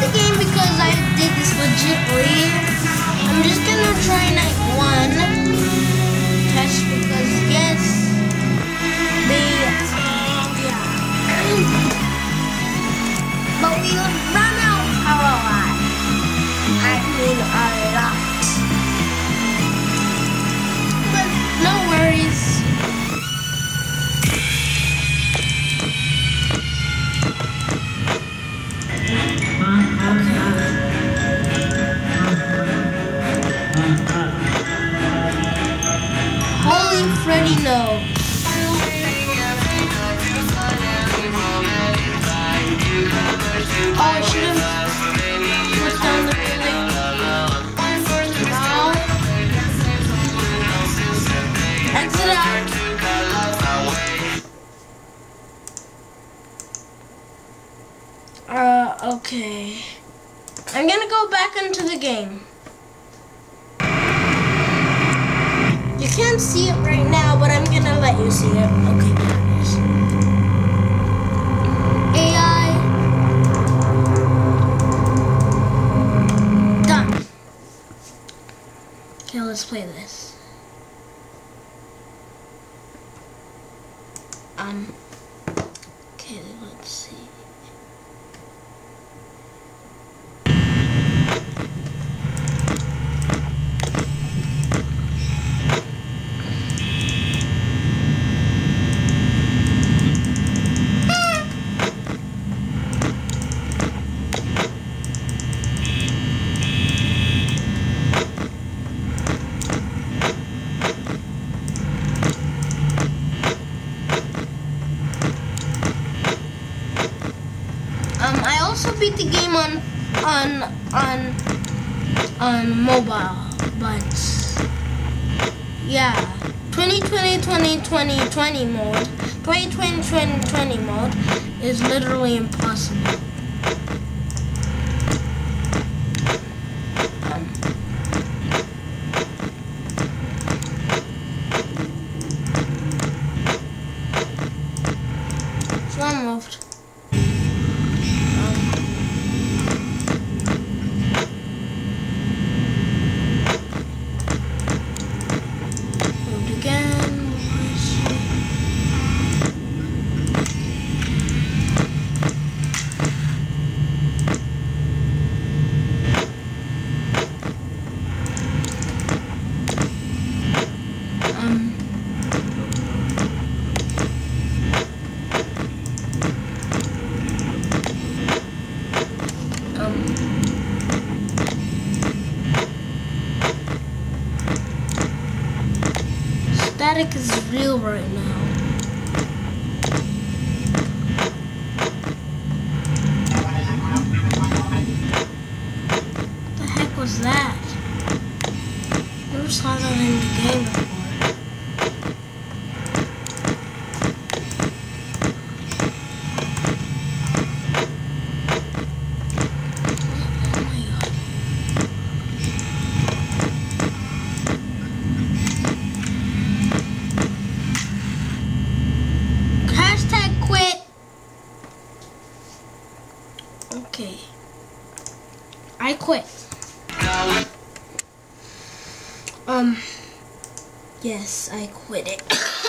the game because I did this legitly. I'm just gonna try night one Freddy, no. Oh, I should have put down the. Now, exit out. Uh, okay. I'm gonna go back into the game. Can't see it right now, but I'm gonna let you see it. Okay, is. AI. Done. Okay, let's play this. Um. Okay, let's see. Um, I also beat the game on on on on mobile, but yeah, 2020 2020 20 mode, 2020 2020 mode is literally impossible. So I moved. Static is real right now. What the heck was that? Never saw that in the game before. Oh my god. Hashtag quit. Okay. I quit. Um. Yes, I quit it.